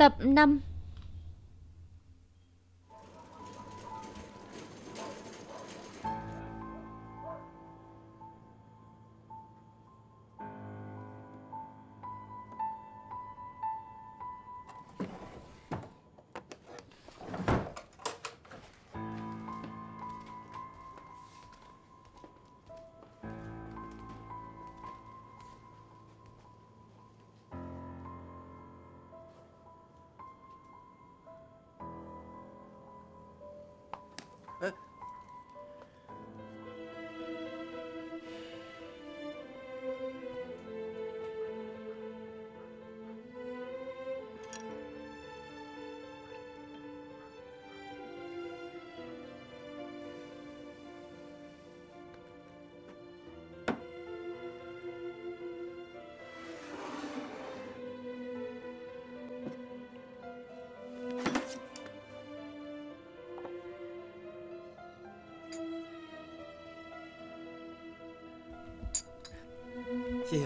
Tập 5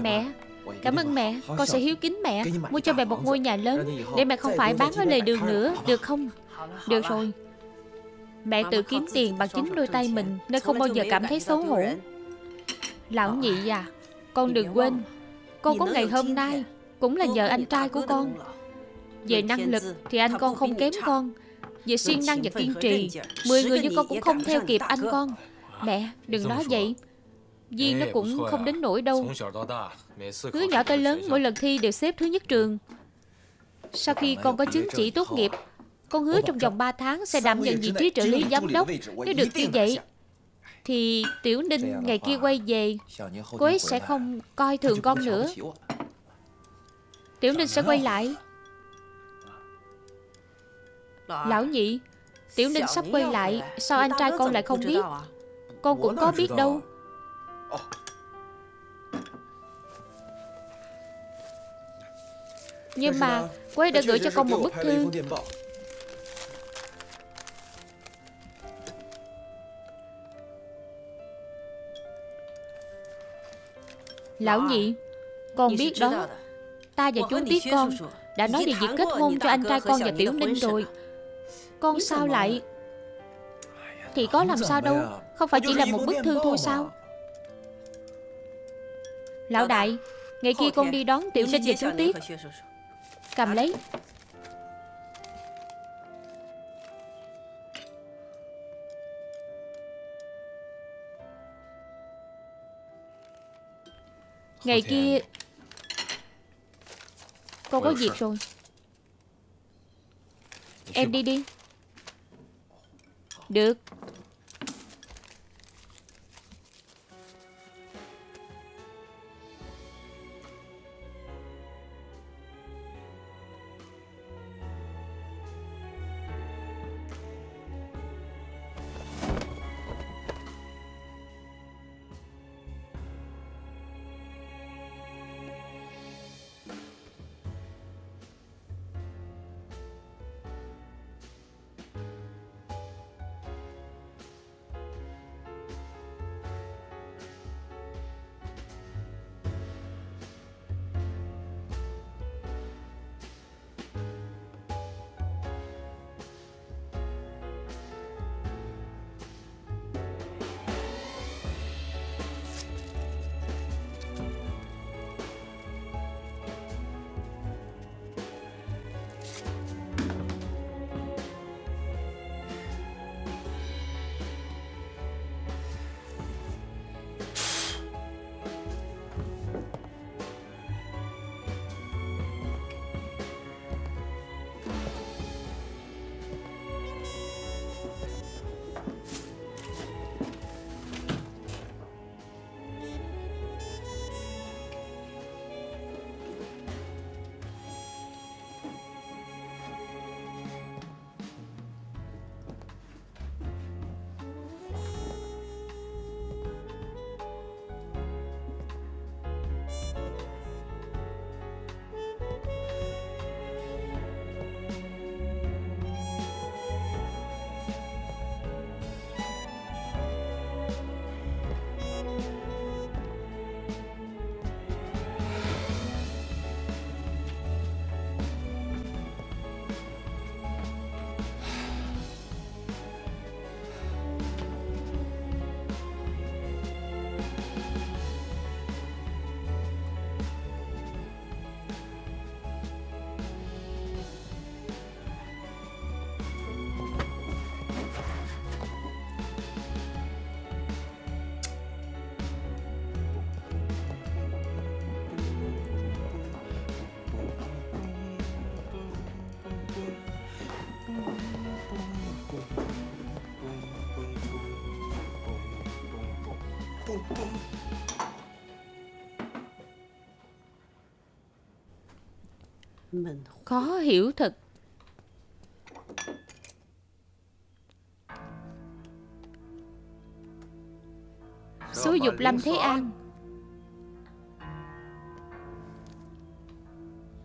Mẹ Cảm ơn mẹ. Con sẽ hiếu kính mẹ. Mua cho mẹ một ngôi nhà lớn Để mẹ không phải bán ở lề đường nữa. Được không? Được rồi. Mẹ tự kiếm tiền bằng chính đôi tay mình Nên không bao giờ cảm thấy xấu hổ. Lão nhị à Con đừng quên. Con có ngày hôm nay Cũng là nhờ anh trai của con. Về năng lực thì anh con không kém con. Về siêng năng và kiên trì. Mười người như con cũng không theo kịp anh con. Mẹ đừng nói vậy Duyên nó cũng không đến nỗi đâu. Đứa nhỏ tới lớn mỗi lần thi đều xếp thứ nhất trường. Sau khi con có chứng chỉ tốt nghiệp Con hứa trong vòng 3 tháng sẽ đảm nhận vị trí trợ lý giám đốc? Nếu được như vậy Thì Tiểu Ninh ngày kia quay về. Cô ấy sẽ không coi thường con nữa. Tiểu Ninh sẽ quay lại. Lão nhị Tiểu Ninh sắp quay lại. Sao anh trai con lại không biết? Con cũng có biết đâu Nhưng mà cô ấy đã gửi cho con một bức thư. Lão nhị Con biết đó. Ta và chú biết con Đã nói về việc kết hôn cho anh trai con và Tiểu Ninh rồi. Con sao lại? Thì có làm sao đâu? Không phải chỉ là một bức thư thôi sao Lão đại Ngày kia con đi đón Tiểu Ninh và chú Tiếp. Cầm lấy. Ngày kia Con có việc rồi. Em đi đi. Được Khó hiểu thật. Xúi dục Lâm Thế An.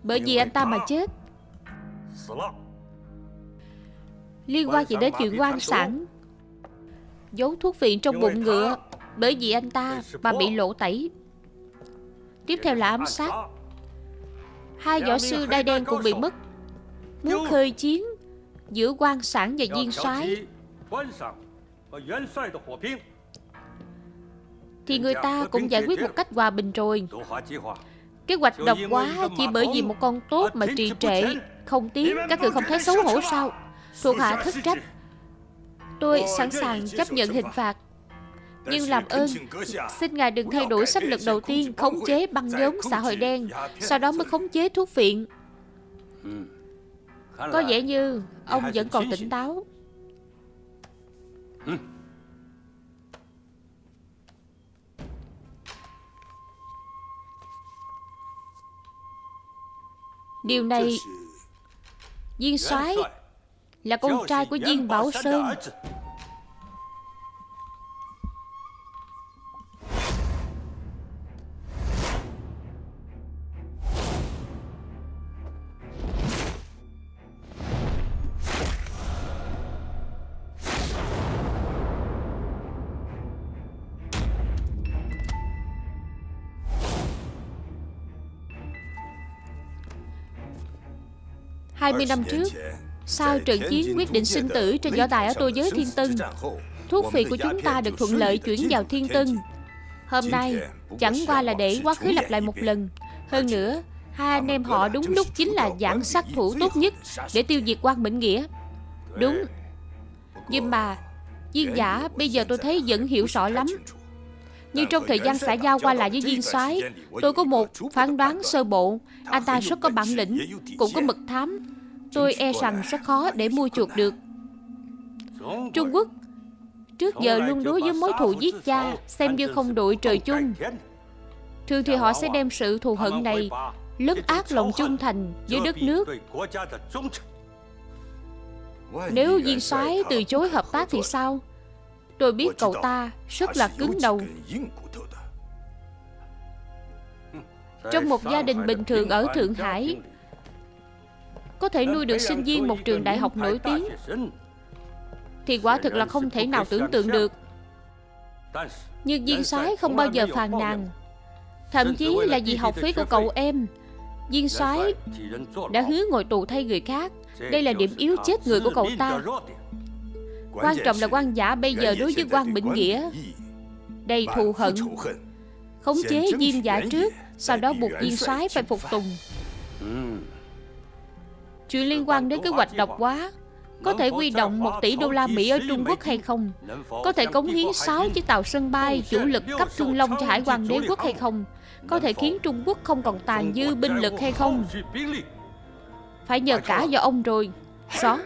Bởi vì anh ta mà chết. Liên quan gì đến chuyện quan sản Giấu thuốc phiện trong bụng ngựa Bởi vì anh ta mà bị lộ tẩy. Tiếp theo là ám sát Hai võ sư đai đen cũng bị mất. Muốn khơi chiến Giữa quan sản và viên soái. Thì người ta cũng giải quyết một cách hòa bình rồi. Kế hoạch độc quá Chỉ bởi vì một con tốt mà trì trệ Không tiến Các người không thấy xấu hổ sao? Thuộc hạ thất trách. Tôi sẵn sàng chấp nhận hình phạt nhưng làm ơn Xin ngài đừng thay đổi sách lược đầu tiên Khống chế băng nhóm xã hội đen Sau đó mới khống chế thuốc phiện. Có vẻ như Ông vẫn còn tỉnh táo. Điều này Viên soái Là con trai của viên Bảo Sơn 20 năm trước, Sau trận chiến quyết định sinh tử trên võ đài ở tô giới Thiên Tân, Thuốc phiện của chúng ta được thuận lợi chuyển vào Thiên Tân. Hôm nay, chẳng qua là để quá khứ lặp lại một lần. Hơn nữa, Hai anh em họ đúng lúc chính là giảng sát thủ tốt nhất Để tiêu diệt quan Mệnh Nghĩa. Đúng. Nhưng mà, Viên giả bây giờ tôi thấy vẫn hiểu rõ lắm. Nhưng trong thời gian xã giao qua lại với viên soái, Tôi có một phán đoán sơ bộ. Anh ta rất có bản lĩnh, Cũng có mật thám. Tôi e rằng rất khó để mua chuộc được. Trung Quốc, Trước giờ luôn đối với mối thù giết cha, Xem như không đội trời chung. Thường thì họ sẽ đem sự thù hận này Lấn ác lòng trung thành với đất nước. Nếu viên soái từ chối hợp tác thì sao? Tôi biết cậu ta rất là cứng đầu. Trong một gia đình bình thường ở Thượng Hải có thể nuôi được sinh viên một trường đại học nổi tiếng. Thì quả thực là không thể nào tưởng tượng được. Nhưng viên soái không bao giờ phàn nàn. Thậm chí là vì học phí của cậu em. Viên soái đã hứa ngồi tù thay người khác. Đây là điểm yếu chết người của cậu ta. Quan trọng là quan giả bây giờ đối với quan Bình Nghĩa. Đầy thù hận. Khống chế diêm giả trước Sau đó buộc viên soái phải phục tùng Chuyện liên quan đến kế hoạch độc quá Có thể quy động 1 tỷ đô la Mỹ ở Trung Quốc hay không? Có thể cống hiến 6 chiếc tàu sân bay Chủ lực cấp thương long cho hải quan đế quốc hay không? Có thể khiến Trung Quốc không còn tàn dư binh lực hay không? Phải nhờ cả do ông rồi. Xó.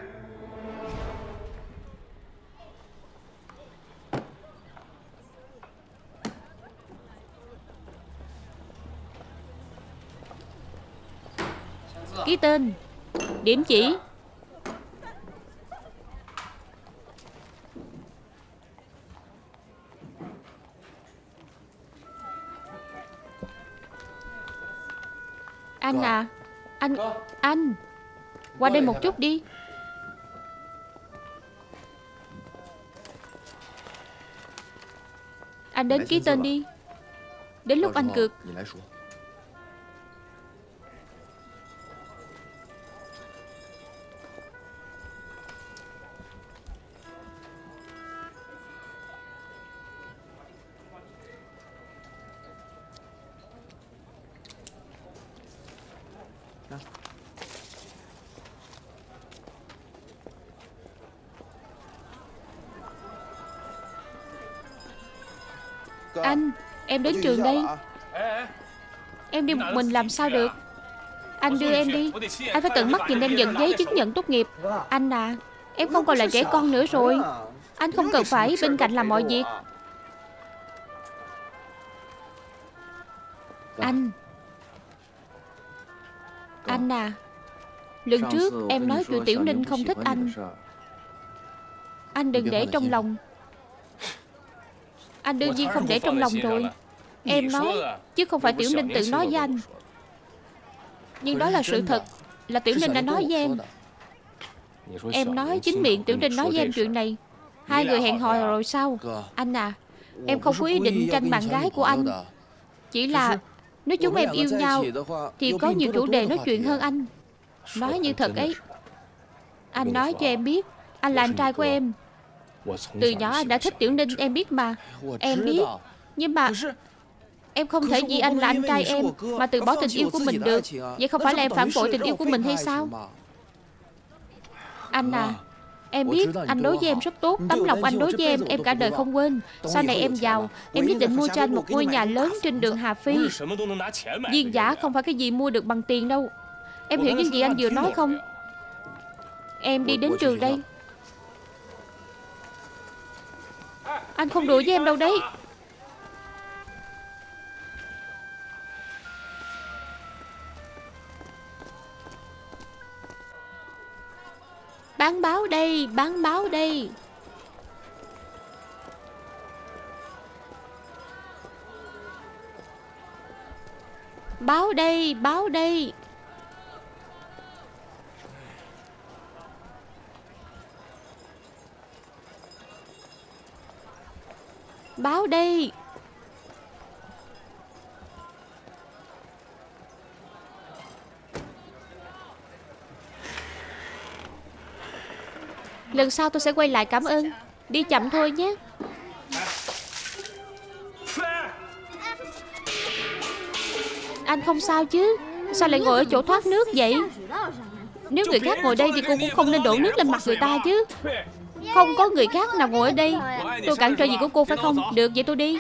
Ký tên. Điểm chỉ. Anh à Anh Anh Qua đây một chút đi. Anh đến ký tên đi. Đến lúc anh cược Anh Em đến trường đây. Em đi một mình làm sao được? Anh đưa em đi. Anh phải tận mắt nhìn em nhận giấy chứng nhận tốt nghiệp. Anh à Em không còn là trẻ con nữa rồi. Anh không cần phải bên cạnh làm mọi việc. Anh. Anh à Lần trước em nói chuyện Tiểu Ninh không thích anh Anh. đừng để trong lòng Anh đương nhiên không để trong lòng rồi. Em nói Chứ không phải Tiểu Ninh tự nói với anh. Nhưng đó là sự thật Là Tiểu Ninh đã nói với em. Em nói chính miệng Tiểu Ninh nói với em chuyện này. Hai người hẹn hò rồi sao? Anh à Em không có ý định tranh bạn gái của anh. Chỉ là Nếu chúng em yêu nhau Thì có nhiều chủ đề nói chuyện hơn anh. Nói như thật ấy. Anh nói cho em biết Anh là anh trai của em từ nhỏ anh đã thích Tiểu Ninh, em biết mà. Em biết. Nhưng mà Em không thể vì anh là anh trai em Mà từ bỏ tình yêu của mình được. Vậy không phải là em phản bội tình yêu của mình hay sao? Anh à Em biết anh đối với em rất tốt, Tấm lòng anh đối với em Em cả đời không quên. Sau này em giàu, Em nhất định mua cho anh một ngôi nhà lớn trên đường Hà Phi. Viên giả không phải cái gì mua được bằng tiền đâu. Em hiểu những gì anh vừa nói không? Em đi đến trường đây. Anh không đùa với em đâu đấy. Bán báo đây, bán báo đây. Báo đây, báo đây. Báo đi. Lần sau tôi sẽ quay lại, cảm ơn. Đi chậm thôi nhé. Anh không sao chứ? Sao lại ngồi ở chỗ thoát nước vậy? Nếu người khác ngồi đây thì cô cũng không nên đổ nước lên mặt người ta chứ. Không có người khác nào ngồi ở đây. Tôi cản trở gì của cô phải không? Được vậy tôi đi.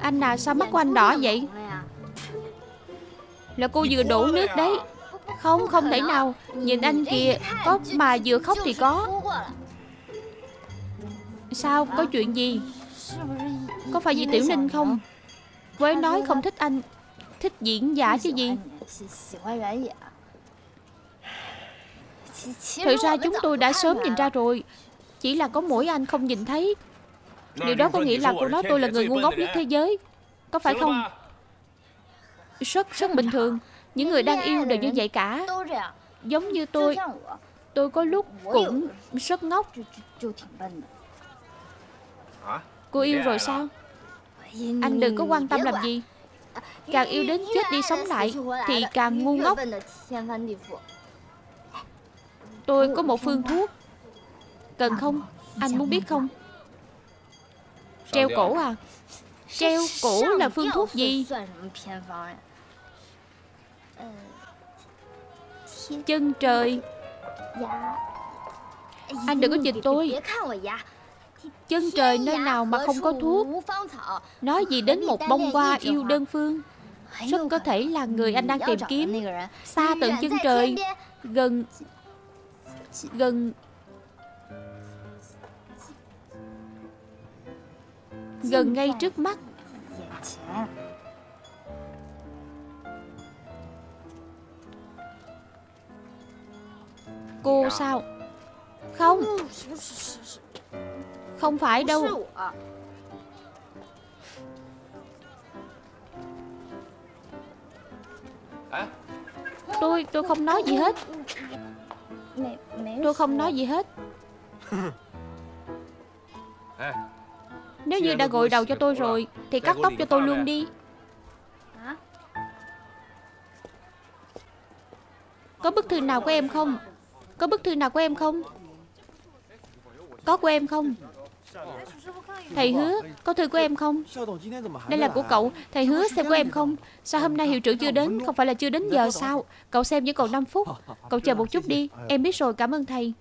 Anh à sao mắt của anh đỏ vậy? Là cô vừa đổ nước đấy. Không, không thể nào. Nhìn anh kìa Có mà vừa khóc thì có. Sao, có chuyện gì? Có phải vì Tiểu Ninh không? Quế nói không thích anh. Thích diễn giả chứ gì? Thực ra chúng tôi đã sớm nhìn ra rồi. Chỉ là có mỗi anh không nhìn thấy. Điều đó có nghĩa là cô nói tôi là người ngu ngốc nhất thế giới. Có phải không? Rất, rất bình thường. Những người đang yêu đều như vậy cả. Giống như tôi. Tôi có lúc cũng rất ngốc. Cô yêu rồi sao? Anh đừng có quan tâm làm gì. Càng yêu đến chết đi sống lại Thì càng ngu ngốc Tôi có một phương thuốc. Cần không? Anh muốn biết không? Treo cổ à? Treo cổ là phương thuốc gì? Chân trời. Anh đừng có nhìn tôi. Chân trời nơi nào mà không có thuốc. Nói gì đến một bông hoa yêu đơn phương. Rất có thể là người anh đang tìm kiếm. Xa tận chân trời. Gần Gần Gần ngay trước mắt. Cô sao? Không. Không phải đâu. Tôi, tôi không nói gì hết. Tôi không nói gì hết. Nếu như đã gội đầu cho tôi rồi Thì cắt tóc cho tôi luôn đi. Có bức thư nào của em không? Có bức thư nào của em không? Có của em không Thầy hứa, Có thư của em không? Đây là của cậu. Thầy hứa xem của em không? Sao hôm nay hiệu trưởng chưa đến? Không phải là chưa đến giờ sao? Cậu xem chỉ còn 5 phút. Cậu chờ một chút đi. Em biết rồi. Cảm ơn thầy.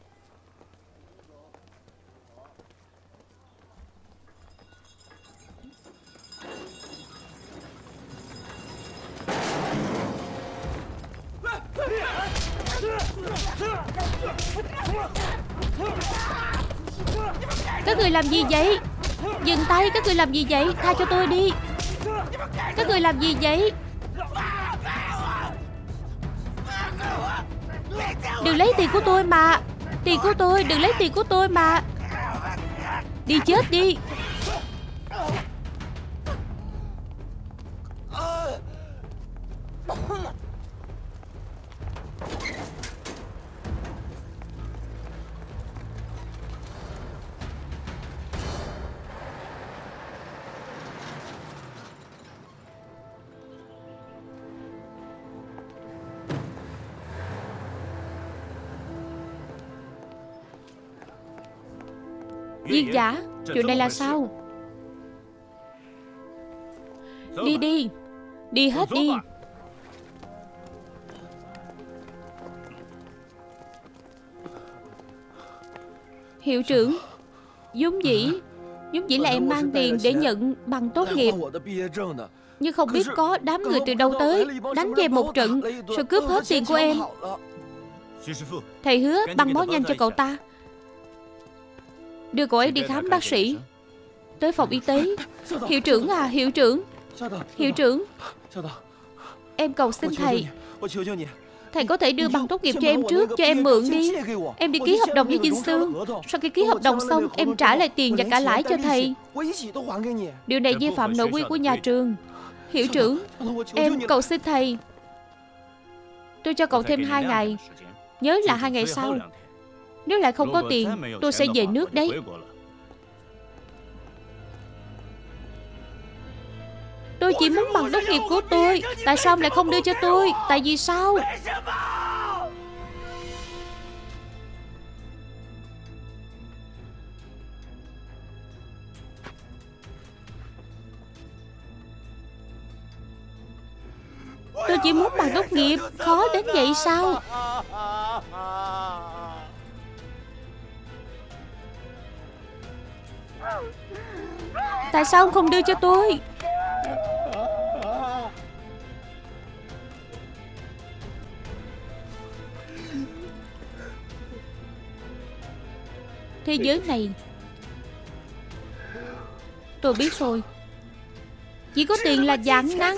Các người làm gì vậy? Dừng tay, Các người làm gì vậy? Tha cho tôi đi. Các người làm gì vậy? Đừng lấy tiền của tôi mà. Tiền của tôi, Đừng lấy tiền của tôi mà. Đi chết đi. Chuyện này là sao? Đi đi Đi hết đi. Hiệu trưởng Dũng dĩ Dũng dĩ là em mang tiền để nhận bằng tốt nghiệp. Nhưng không biết có đám người từ đâu tới Đánh về một trận Rồi cướp hết tiền của em. Thầy hứa băng bó nhanh cho cậu ta Đưa cậu ấy đi khám bác sĩ. Tới phòng y tế. Hiệu trưởng à hiệu trưởng. Hiệu trưởng. Em cầu xin thầy. Thầy có thể đưa bằng tốt nghiệp cho em trước Cho em mượn đi. Em đi ký hợp đồng với Vinh Sương. Sau khi ký hợp đồng xong Em trả lại tiền và cả lãi cho thầy. Điều này vi phạm nội quy của nhà trường. Hiệu trưởng Em cầu xin thầy. Tôi cho cậu thêm hai ngày. Nhớ là hai ngày sau nếu lại không có tiền Tôi sẽ về nước đấy. Tôi chỉ muốn bằng tốt nghiệp của tôi. Tại sao lại không đưa cho tôi? Tại vì sao? Tôi chỉ muốn bằng tốt nghiệp. Khó đến vậy sao Tại sao ông không đưa cho tôi? Thế giới này, Tôi biết rồi. Chỉ có tiền là dạng năng.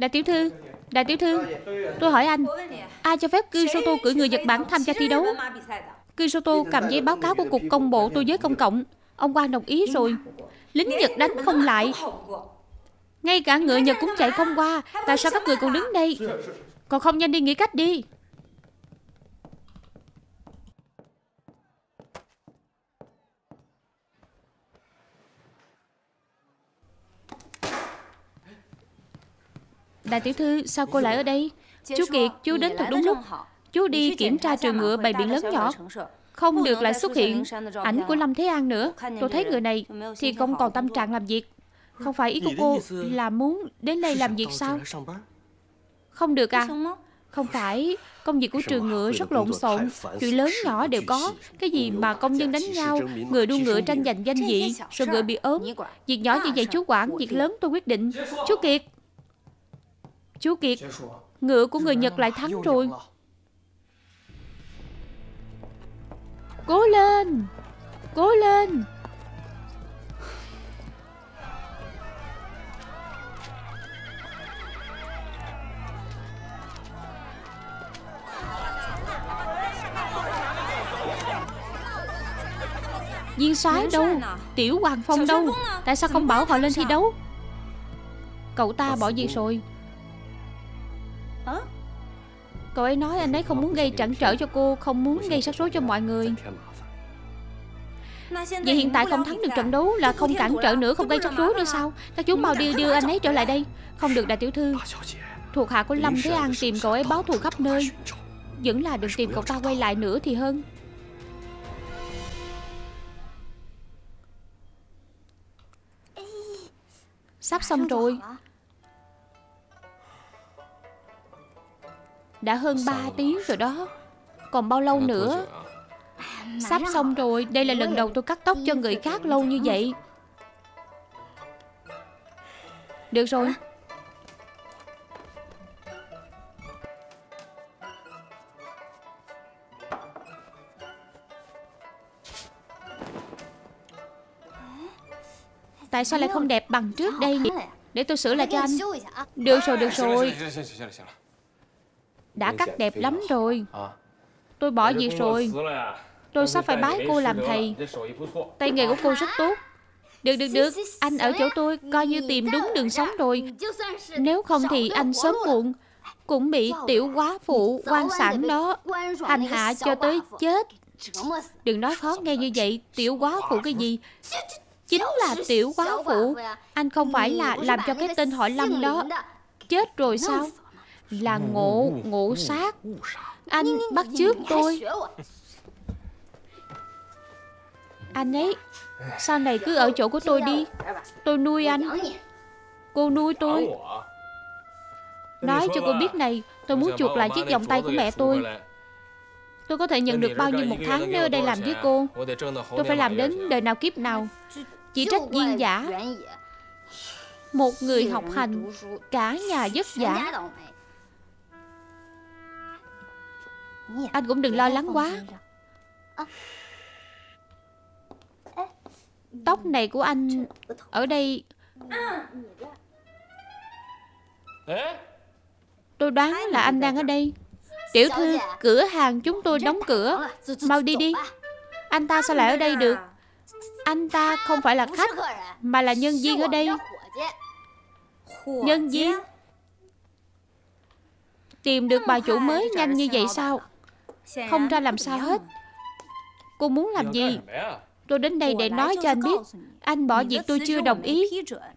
Đại tiểu thư, Đại tiểu thư, Tôi hỏi anh, Ai cho phép Kisoto cử người Nhật Bản tham gia thi đấu? Kisoto cầm giấy báo cáo của Cục Công bộ tôi giới công cộng. Ông quan đồng ý rồi. Lính Nhật đánh không lại. Ngay cả ngựa Nhật cũng chạy không qua. Tại sao các người còn đứng đây? Còn không nhanh đi nghĩ cách đi. Đại tiểu thư, sao cô lại ở đây? Chú Kiệt, chú đến thật đúng lúc. Chú đi kiểm tra trường ngựa bày biển lớn nhỏ. Không được lại xuất hiện ảnh của Lâm Thế An nữa. Tôi thấy người này thì không còn tâm trạng làm việc. Không phải ý của cô là muốn đến đây làm việc sao? Không được à? Không phải, công việc của trường ngựa rất lộn xộn, chuyện lớn nhỏ đều có. Cái gì mà công nhân đánh nhau, người đua ngựa tranh giành danh vị, rồi ngựa bị ốm. Việc nhỏ như vậy chú quản, việc lớn tôi quyết định. Chú Kiệt, Chú Kiệt Ngựa của người Nhật lại thắng rồi. Cố lên Cố lên. Viên soái đâu? Tiểu Hoàng Phong đâu? Tại sao không bảo họ lên thi đấu? Cậu ta bỏ gì rồi Cậu ấy nói anh ấy không muốn gây trăn trở cho cô Không muốn gây rắc rối cho mọi người. Vậy hiện tại không thắng được trận đấu Là không cản trở nữa Không gây rắc rối nữa sao? Các chú mau đi đưa anh ấy trở lại đây. Không được đại tiểu thư. Thuộc hạ của Lâm Thế An tìm cậu ấy báo thù khắp nơi. Vẫn là đừng tìm cậu ta quay lại nữa thì hơn. Sắp xong rồi Đã hơn 3 tiếng rồi đó. Còn bao lâu nữa? Sắp xong rồi Đây là lần đầu tôi cắt tóc cho người khác lâu như vậy. Được rồi. Tại sao lại không đẹp bằng trước đây nhỉ? Để tôi sửa lại cho anh. Được rồi, được rồi. Đã cắt đẹp lắm rồi. Tôi bỏ việc rồi? Tôi sắp phải bái cô làm thầy? Tay nghề của cô rất tốt. Được, được, được. Anh ở chỗ tôi coi như tìm đúng đường sống rồi. Nếu không thì anh sớm muộn Cũng bị tiểu quá. phụ quan sản đó Hành hạ cho tới chết. Đừng nói khó nghe như vậy. Tiểu quá phụ cái gì? Chính là tiểu quá phụ. Anh không phải là làm cho cái tên họ Lâm đó. Chết rồi sao Là ngộ, ngộ sát. Anh bắt trước tôi. Anh ấy Sau này cứ ở chỗ của tôi đi. Tôi nuôi anh. Cô nuôi tôi. Nói cho cô biết này Tôi muốn chuộc lại chiếc vòng tay của mẹ tôi. Tôi có thể nhận được bao nhiêu một tháng ở đây làm với cô? Tôi phải làm đến đời nào kiếp nào? Chỉ trách viên giả. Một người học hành Cả nhà vất vả Anh cũng đừng lo lắng quá. Tóc này của anh Ở đây Tôi đoán là anh đang ở đây. Tiểu thư Cửa hàng chúng tôi đóng cửa. Mau đi đi. Anh ta sao lại ở đây được? anh ta không phải là khách Mà là nhân viên ở đây. Nhân viên? Tìm được bà chủ mới nhanh như vậy sao Không ra làm sao hết. Cô muốn làm gì? Tôi đến đây để nói cho anh biết. Anh bỏ việc tôi chưa đồng ý.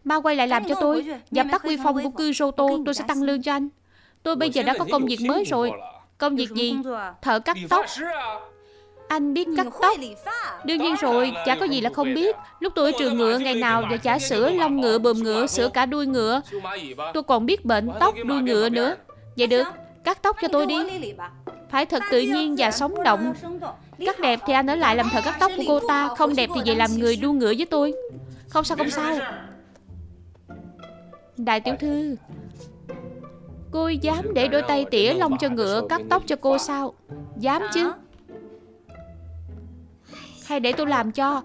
Mau quay lại làm cho tôi. Dập tắt uy phong của cư Soto Tôi sẽ tăng lương cho anh. Tôi bây giờ đã có công việc mới rồi. Công việc gì? Thợ cắt tóc. anh biết cắt tóc. Đương nhiên rồi, chả có gì là không biết. Lúc tôi ở trường ngựa ngày nào và chả sửa lông ngựa, bờm ngựa, sửa cả đuôi ngựa Tôi còn biết bệnh tóc đuôi ngựa. Nữa Vậy được, cắt tóc cho tôi đi phải thật tự nhiên và sống động. Cắt đẹp thì anh ở lại làm thợ cắt tóc của cô ta, Không đẹp thì về làm người đua ngựa với tôi. Không sao không sao. Đại tiểu thư, Cô dám để đôi tay tỉa lông cho ngựa cắt tóc cho cô sao? Dám chứ? Hay để tôi làm cho?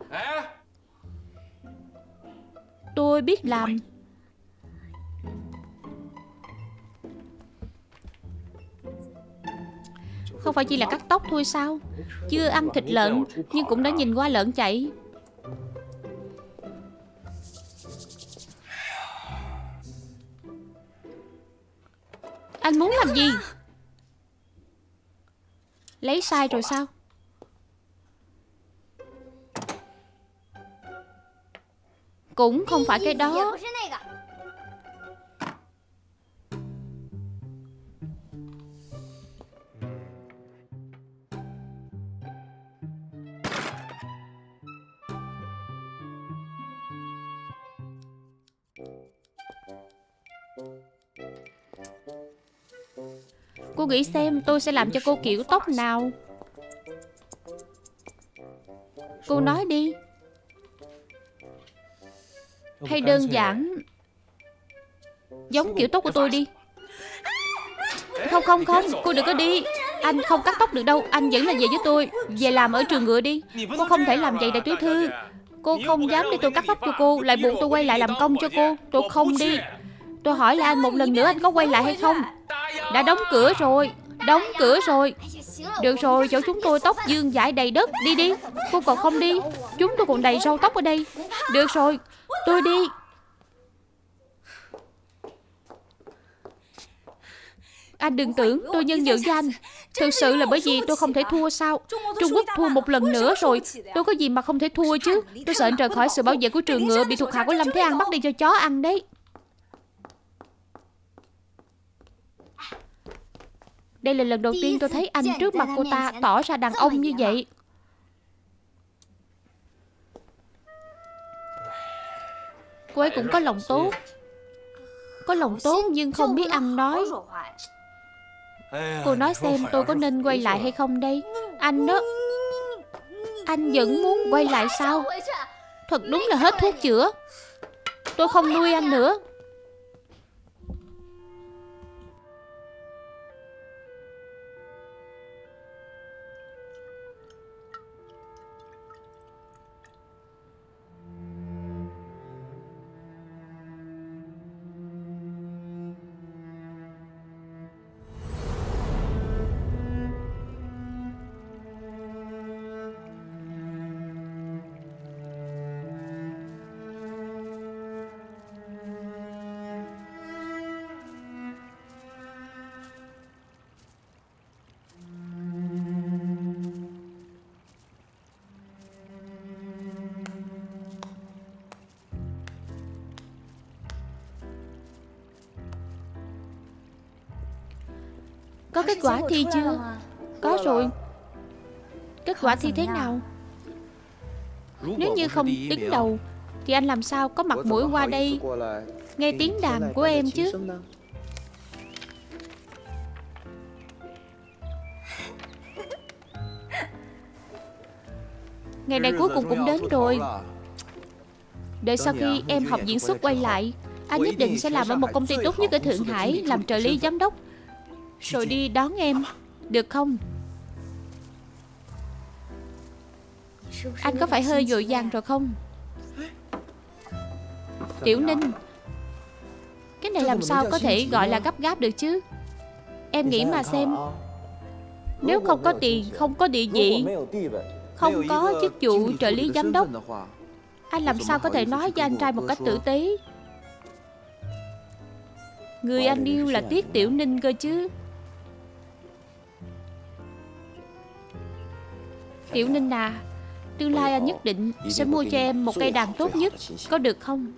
Tôi biết làm. Không phải chỉ là cắt tóc thôi sao? Chưa ăn thịt lợn, Nhưng cũng đã nhìn qua lợn chạy. Anh muốn làm gì? Lấy sai rồi sao? Cũng không phải cái đó. Nghĩ xem tôi sẽ làm cho cô kiểu tóc nào. Cô nói đi. Hay đơn giản. Giống kiểu tóc của tôi đi. Không không không Cô đừng có đi. Anh không cắt tóc được đâu Anh vẫn là về với tôi. Về làm ở trường ngựa đi. Cô không thể làm vậy đại tiểu thư. Cô không dám để tôi cắt tóc cho cô Lại buộc tôi quay lại làm công cho cô. Tôi không đi. Tôi hỏi là anh một lần nữa anh có quay lại hay không đã đóng cửa rồi, Đóng cửa rồi. Được rồi, chỗ chúng tôi tóc dương dãi đầy đất. Đi đi, Cô còn không đi. Chúng tôi còn đầy râu tóc ở đây. Được rồi, Tôi đi. Anh đừng tưởng tôi nhân nhượng với anh. Thực sự là bởi vì tôi không thể thua sao? Trung Quốc thua một lần nữa rồi. Tôi có gì mà không thể thua chứ? Tôi sợ anh rời khỏi sự bảo vệ của trường ngựa Bị thuộc hạ của Lâm Thế An bắt đi cho chó ăn đấy. Đây là lần đầu tiên tôi thấy anh trước mặt cô ta Tỏ ra đàn ông như vậy. Cô ấy cũng có lòng tốt. Có lòng tốt nhưng không biết ăn nói. Cô nói xem tôi có nên quay lại hay không đây. Anh đó Anh vẫn muốn quay lại sao? Thật đúng là hết thuốc chữa. Tôi không nuôi anh nữa. Có kết quả thi chưa Có rồi. Kết quả thi thế nào? Nếu như không đứng đầu Thì anh làm sao có mặt mũi qua đây? Nghe tiếng đàn của em chứ. Ngày này cuối cùng cũng đến rồi. Đợi sau khi em học diễn xuất quay lại Anh nhất định sẽ làm ở một công ty tốt nhất ở Thượng Hải Làm trợ lý giám đốc rồi đi đón em. Được không? Anh có phải hơi dội vàng rồi không? Tiểu Ninh Cái này làm sao có thể gọi là gấp gáp được chứ? Em nghĩ mà xem. Nếu không có tiền Không có địa vị Không có chức vụ trợ lý giám đốc. Anh làm sao có thể nói với anh trai một cách tử tế? Người anh yêu là Tiết Tiểu Ninh cơ chứ Tiểu Ninh à Tương lai anh nhất định sẽ mua cho em một cây đàn tốt nhất, Có được không?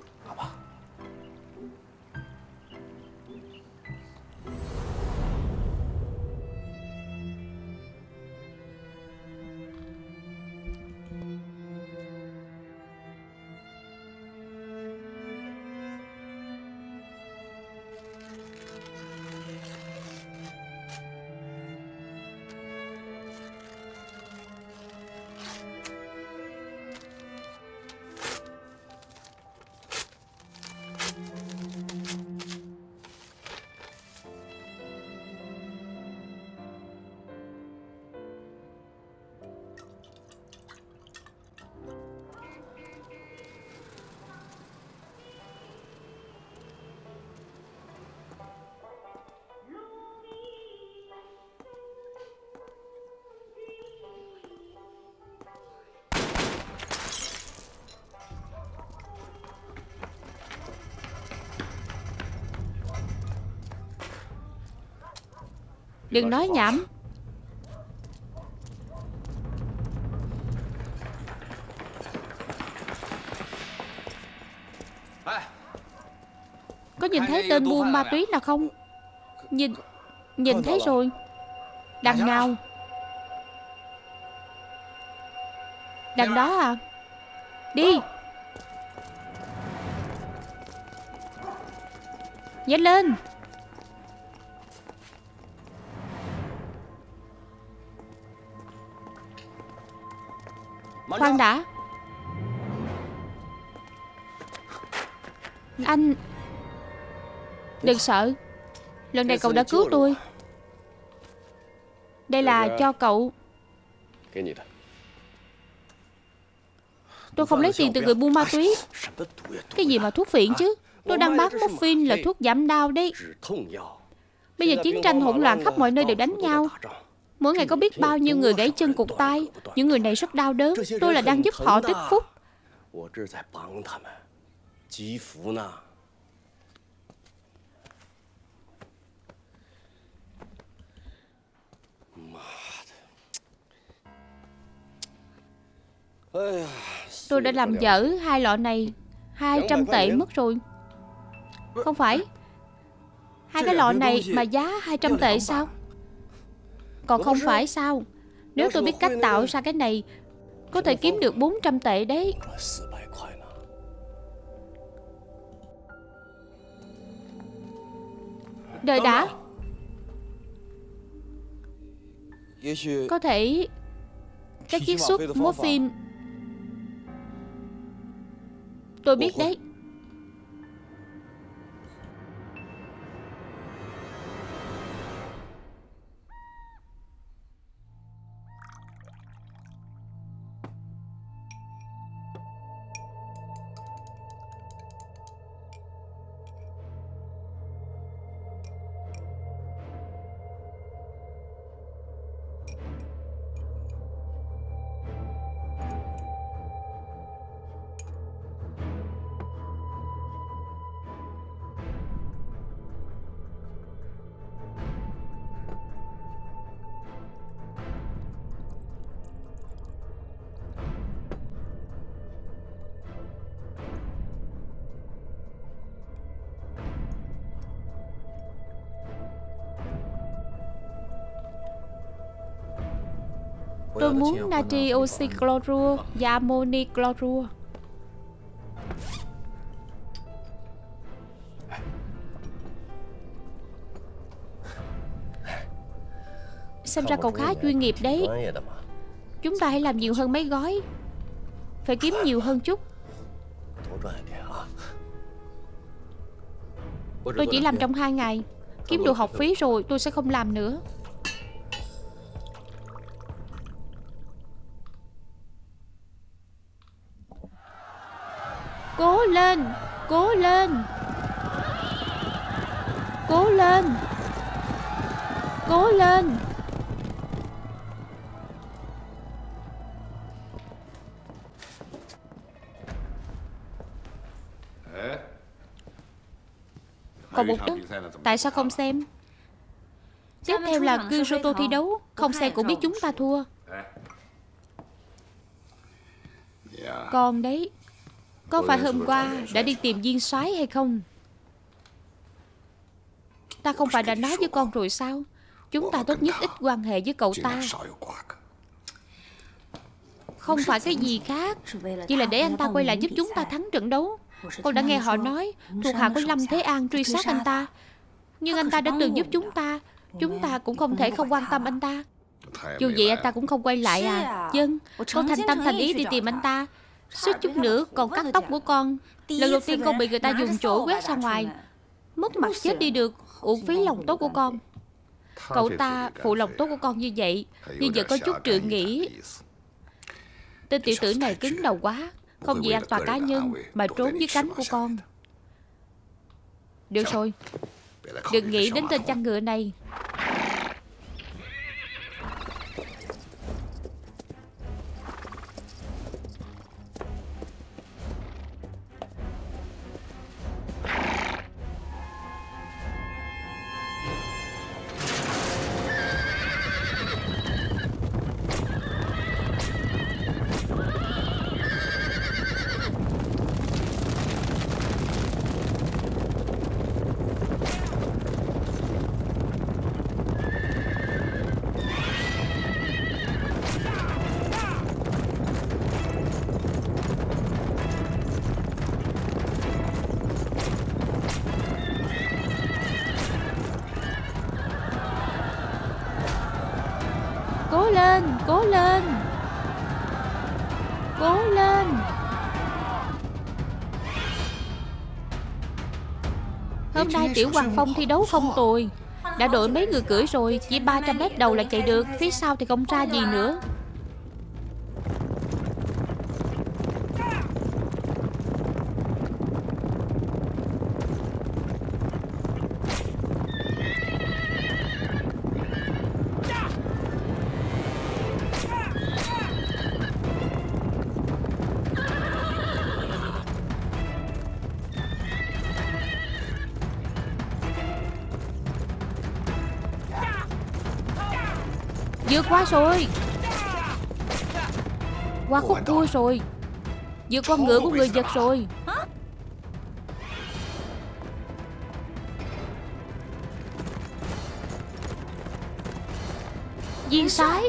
Đừng nói nhảm. Có nhìn thấy tên buôn ma túy nào không? Nhìn Nhìn thấy rồi. Đằng nào? Đằng đó à? Đi. Nhanh lên Khoan đã. Anh Đừng sợ. Lần này cậu đã cứu tôi. Đây là cho cậu. Tôi không lấy tiền từ người buôn ma túy. Cái gì mà thuốc phiện chứ? Tôi đang bán morphine là thuốc giảm đau đấy. Bây giờ chiến tranh hỗn loạn khắp mọi nơi đều đánh nhau Mỗi ngày có biết bao nhiêu người gãy chân cụt tay. Những người này rất đau đớn. Tôi là đang giúp họ tích phúc. Tôi đã làm dở hai lọ này. 200 tệ mất rồi. Không phải. Hai cái lọ này mà giá 200 tệ sao? Còn không phải sao? Nếu tôi biết cách tạo ra cái này Có thể kiếm được 400 tệ đấy. Đợi đã. Có thể Cái chiết xuất morphine Tôi biết đấy Tôi muốn natri oxy chlorua và ammoni chlorua Xem ra cậu khá chuyên nghiệp đấy. Chúng ta hãy làm nhiều hơn mấy gói. Phải kiếm nhiều hơn chút. Tôi chỉ làm trong hai ngày. Kiếm đủ học phí rồi tôi sẽ không làm nữa Cố lên Cố lên Cố lên Cố lên. Còn một chút Tại sao không xem? Tiếp theo là Kyoto thi đấu. Không xem cũng biết chúng ta thua. Còn đấy có phải hôm qua đã đi tìm viên soái hay không? Ta không phải đã nói với con rồi sao Chúng ta tốt nhất ít quan hệ với cậu ta. Không phải cái gì khác Chỉ là để anh ta quay lại giúp chúng ta thắng trận đấu. Con đã nghe họ nói Thuộc hạ của Lâm Thế An truy sát anh ta. Nhưng anh ta đã từng giúp chúng ta Chúng ta cũng không thể không quan tâm anh ta. Dù vậy anh ta cũng không quay lại à. Dân, con thành tâm thành ý đi tìm anh ta. Suýt chút nữa còn cắt tóc của con. Lần đầu tiên con bị người ta dùng chổi quét ra ngoài. Mất mặt chết đi được Uổng phí lòng tốt của con Cậu ta phụ lòng tốt của con như vậy Nhưng giờ có chút trượng nghĩ. Tên tiểu tử này cứng đầu quá, Không vì an toàn cá nhân Mà trốn dưới cánh của con. Được rồi. Đừng nghĩ đến tên chăn ngựa này. Hôm nay Tiểu Hoàng Phong thi đấu không tồi. Đã đổi mấy người cưỡi rồi, Chỉ 300 mét đầu là chạy được, Phía sau thì không ra gì nữa. Rồi. Qua khúc cua rồi. Vượt qua ngựa của người giật rồi. Viên sái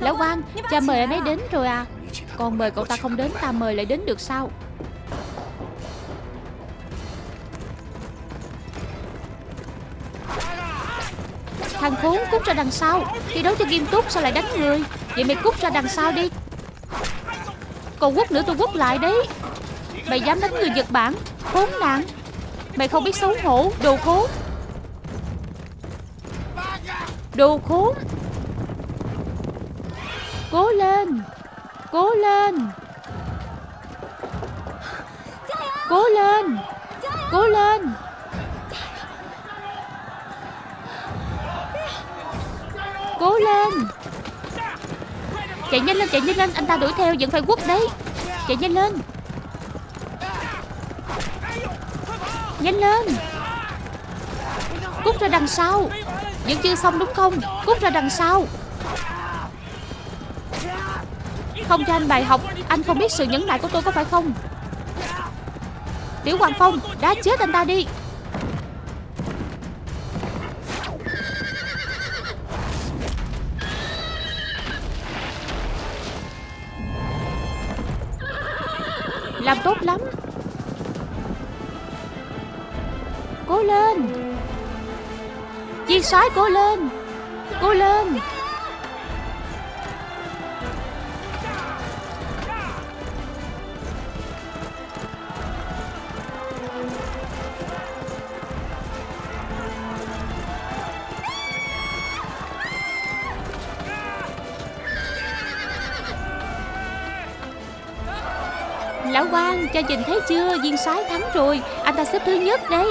Lão quan Cha mời anh ấy đến rồi à. Còn mời cậu ta không đến Ta mời lại đến được sao Thằng khốn, cút ra đằng sau. Thi đấu cho nghiêm túc, sao lại đánh người? Vậy mày cút ra đằng sau đi. Còn quất nữa tôi quất lại đấy. Mày dám đánh người Nhật Bản? Khốn nạn. Mày không biết xấu hổ, Đồ khốn. Đồ khốn. Cố lên. Cố lên. Cố lên. Cố lên. Chạy nhanh lên, chạy nhanh lên. Anh ta đuổi theo, vẫn phải quất đấy. Chạy nhanh lên. Nhanh lên. Cút ra đằng sau. Vẫn chưa xong đúng không? Cút ra đằng sau. Không cho anh bài học. Anh không biết sự nhẫn nại của tôi có phải không? Tiểu Hoàng Phong Đã chết anh ta đi. Làm tốt lắm. Cố lên. Viên sói cố lên. Cố lên. Quan nhìn thấy chưa? Viên sái thắng rồi. Anh ta xếp thứ nhất đấy.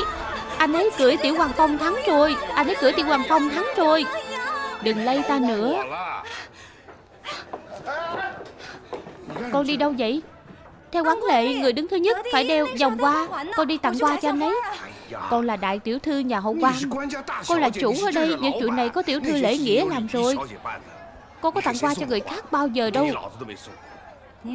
Anh ấy cưỡi tiểu hoàng phong thắng rồi. Anh ấy cưỡi tiểu hoàng phong thắng rồi. Đừng lay ta nữa. Con đi đâu vậy? Theo quán lệ, người đứng thứ nhất Phải đeo vòng hoa. Con đi tặng hoa cho anh ấy. Con là đại tiểu thư nhà hậu quan. Con là chủ ở đây. Những chuyện này có tiểu thư lễ nghĩa làm rồi. Con có tặng hoa cho người khác bao giờ đâu.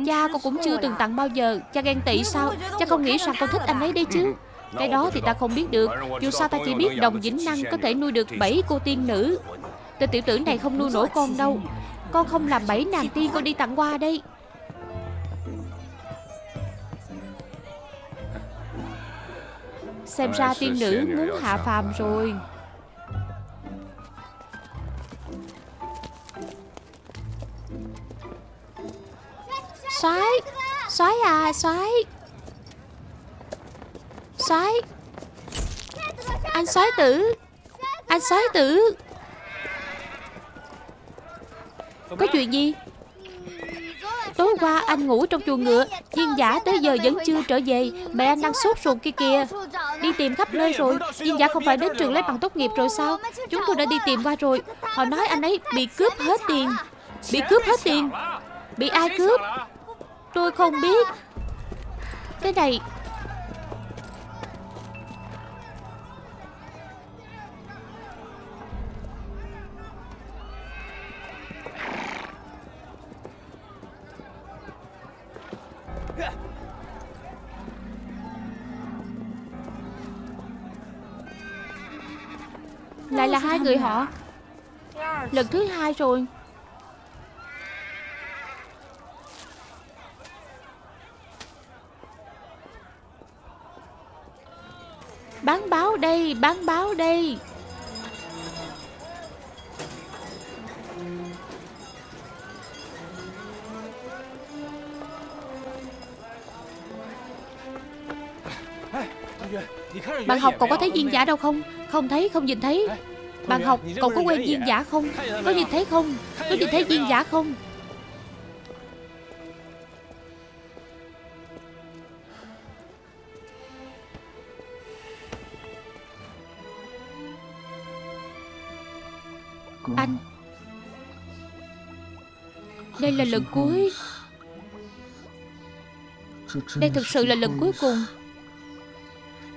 Cha con cũng chưa từng tặng bao giờ. Cha ghen tị sao? Cha không nghĩ rằng con thích anh ấy đấy chứ. Cái đó thì ta không biết được. Dù sao ta chỉ biết đồng vĩnh năng có thể nuôi được 7 cô tiên nữ. Tên tiểu tử này không nuôi nổi con đâu. Con không làm bảy nàng tiên con đi tặng hoa đây. Xem ra tiên nữ muốn hạ phàm rồi à soái Soái Anh soái tử. Anh soái tử. Có chuyện gì? Tối qua anh ngủ trong chuồng ngựa Viên giả tới giờ vẫn chưa trở về. Mẹ anh đang sốt ruột kia kìa. Đi tìm khắp nơi rồi. Viên giả không phải đến trường lấy bằng tốt nghiệp rồi sao? Chúng tôi đã đi tìm qua rồi. Họ nói anh ấy bị cướp hết tiền. Bị cướp hết tiền. Bị ai cướp? Tôi không biết cái này Lại là hai người họ. Lần thứ hai rồi. Bán báo đây, bán báo đây. Bạn học cậu có thấy viên giả đâu không? Không thấy, không nhìn thấy. Bạn học cậu có quen viên giả không? Có nhìn thấy không? Có nhìn thấy viên giả không là lần cuối. Đây thực sự là lần cuối cùng.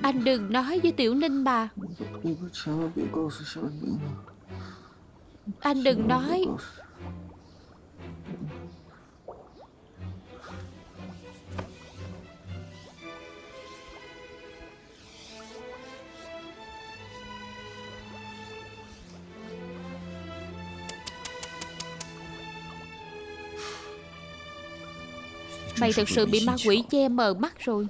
Anh đừng nói với Tiểu Ninh bà Anh đừng nói Mày thực sự bị ma quỷ che mờ mắt rồi.